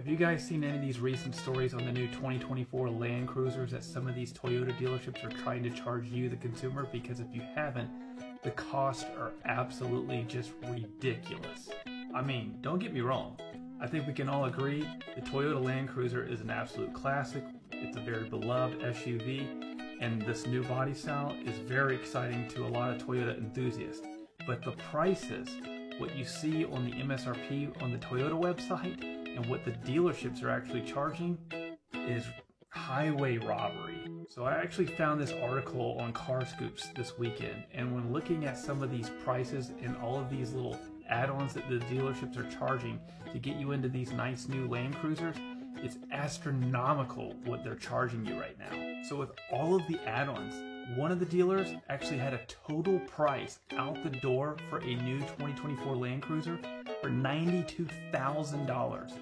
Have you guys seen any of these recent stories on the new 2024 Land Cruisers that some of these Toyota dealerships are trying to charge you, the consumer? Because if you haven't, the costs are absolutely just ridiculous. I mean, don't get me wrong. I think we can all agree the Toyota Land Cruiser is an absolute classic. It's a very beloved SUV, and this new body style is very exciting to a lot of Toyota enthusiasts. But the prices, what you see on the MSRP on the Toyota website, and what the dealerships are actually charging is highway robbery. So I actually found this article on Carscoops this weekend, and when looking at some of these prices and all of these little add-ons that the dealerships are charging to get you into these nice new Land Cruisers, it's astronomical what they're charging you right now. So with all of the add-ons, one of the dealers actually had a total price out the door for a new 2024 Land Cruiser for $92,000.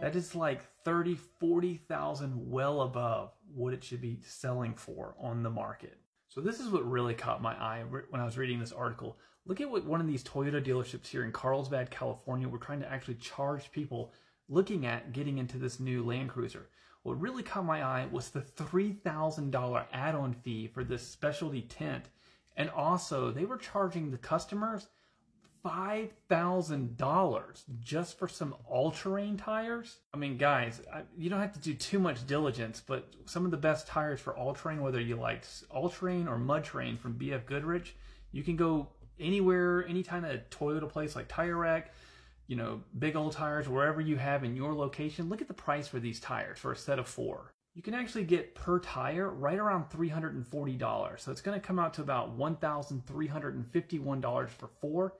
That is like 30, 40,000 well above what it should be selling for on the market. So this is what really caught my eye when I was reading this article. Look at what one of these Toyota dealerships here in Carlsbad, California, were trying to actually charge people looking at getting into this new Land Cruiser. What really caught my eye was the $3,000 add-on fee for this specialty tent. And also, they were charging the customers $5,000 just for some all-terrain tires? I mean, guys, I, you don't have to do too much diligence, but some of the best tires for all-terrain, whether you like all-terrain or mud terrain from BF Goodrich, you can go anywhere, any kind of Toyota place like Tire Rack, you know, big old tires, wherever you have in your location. Look at the price for these tires for a set of four. You can actually get per tire right around $340. So it's going to come out to about $1,351 for four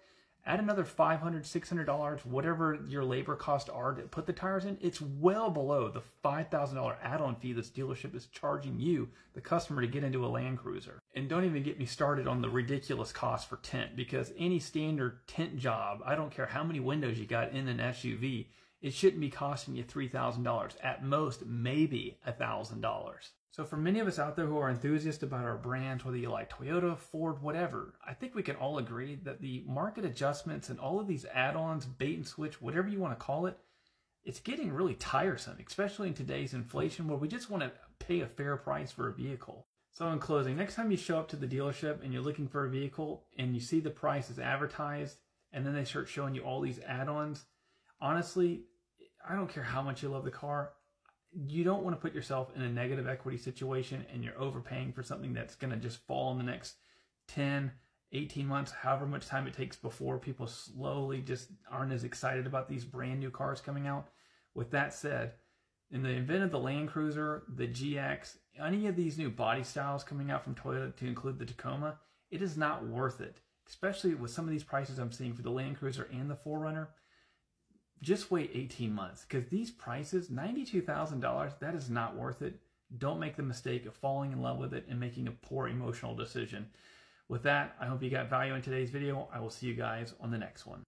add another $500, $600, whatever your labor costs are to put the tires in, it's well below the $5,000 add-on fee this dealership is charging you, the customer, to get into a Land Cruiser. And don't even get me started on the ridiculous cost for tint, because any standard tint job, I don't care how many windows you got in an SUV, it shouldn't be costing you $3,000. At most, maybe $1,000. So for many of us out there who are enthusiasts about our brands, whether you like Toyota, Ford, whatever, I think we can all agree that the market adjustments and all of these add-ons, bait and switch, whatever you want to call it, it's getting really tiresome, especially in today's inflation where we just want to pay a fair price for a vehicle. So in closing, next time you show up to the dealership and you're looking for a vehicle and you see the price is advertised and then they start showing you all these add-ons, honestly, I don't care how much you love the car you don't want to put yourself in a negative equity situation and you're overpaying for something that's going to just fall in the next 10, 18 months, however much time it takes before people slowly just aren't as excited about these brand new cars coming out. With that said, in the event of the Land Cruiser, the GX, any of these new body styles coming out from Toyota to include the Tacoma, it is not worth it, especially with some of these prices I'm seeing for the Land Cruiser and the 4Runner just wait 18 months because these prices, $92,000, that is not worth it. Don't make the mistake of falling in love with it and making a poor emotional decision. With that, I hope you got value in today's video. I will see you guys on the next one.